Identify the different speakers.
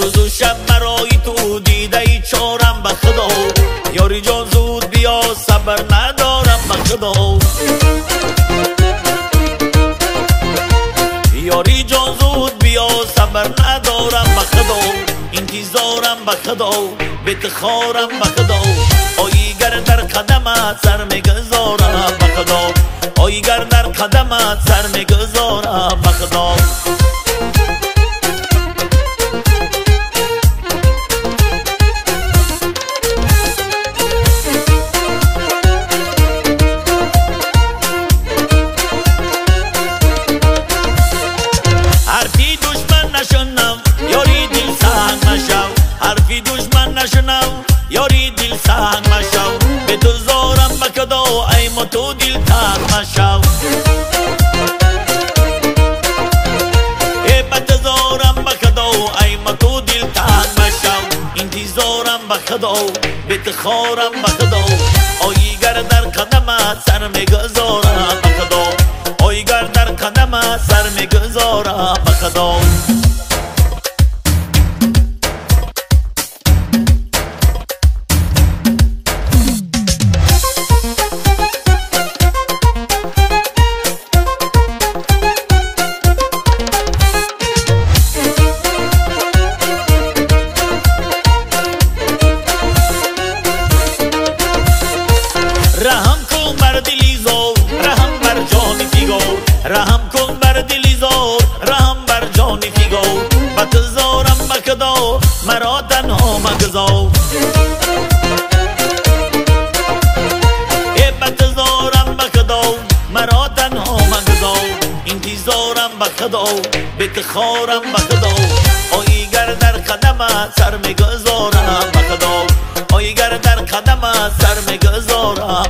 Speaker 1: روز و شب برای تو دیده ای چارم به خدا. یاری جان زود بیا صبر ندارم به خدا. یاری جان زود بیا صبر ندارم به خدا. انتظارم به خدا بتخارم به خدا. آیگر در قدمت سر می‌گذارم به خدا. آیگر در قدمت سر می‌گذارم به خدا. یاری دل سنگ به تو زارم بکدا ای ما تو دل تنگ مشو ای به زارم بکدا ای ما تو دل تنگ مشو انتظارم بکدا به تخارم بکدا آیگر در قدمت سر می‌گذارم. رحم کن بر دلی زور رحم بر جان فیگور بتزارم بکدا مرا تنها مگذار ای بتزارم بکدا مرا تنها مگذار انتظارم بکدا بتخارم بکدا آیگر در قدمت سر می‌گذارم بکدا آیگر در قدمت سر می‌گذارم